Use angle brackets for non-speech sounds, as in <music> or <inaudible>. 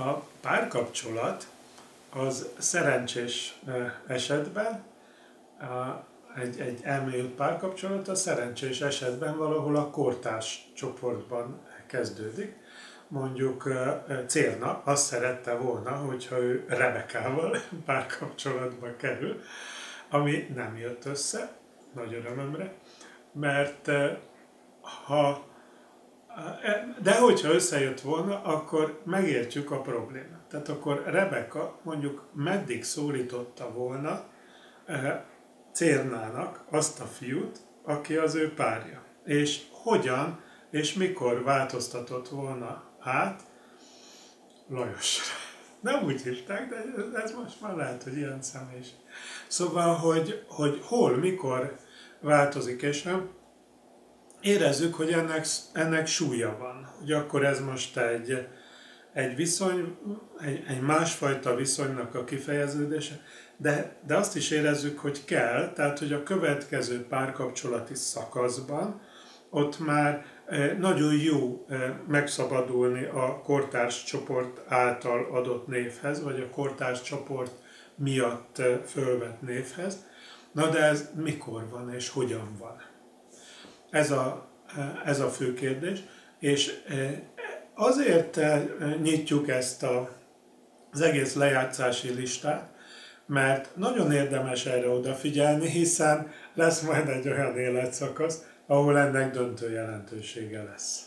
A párkapcsolat az szerencsés esetben, egy, egy elmélyült párkapcsolat a szerencsés esetben valahol a kortárs csoportban kezdődik. Mondjuk Célna azt szerette volna, hogyha ő Rebekával <laughs> párkapcsolatba kerül, ami nem jött össze, nagy örömömre, mert ha de hogyha összejött volna, akkor megértjük a problémát. Tehát akkor Rebeka mondjuk meddig szólította volna eh, Cérnának azt a fiút, aki az ő párja. És hogyan és mikor változtatott volna át Lajosra. <laughs> Nem úgy hívták, de ez most már lehet, hogy ilyen személyis. Szóval, hogy, hogy hol, mikor változik, és nem érezzük, hogy ennek, ennek súlya van. Hogy akkor ez most egy, egy viszony, egy, egy másfajta viszonynak a kifejeződése, de, de azt is érezzük, hogy kell, tehát hogy a következő párkapcsolati szakaszban ott már eh, nagyon jó eh, megszabadulni a kortárs csoport által adott névhez, vagy a kortárs csoport miatt eh, fölvett névhez. Na de ez mikor van és hogyan van? Ez a, ez a fő kérdés, és e, azért e, nyitjuk ezt a, az egész lejátszási listát, mert nagyon érdemes erre odafigyelni, hiszen lesz majd egy olyan életszakasz, ahol ennek döntő jelentősége lesz.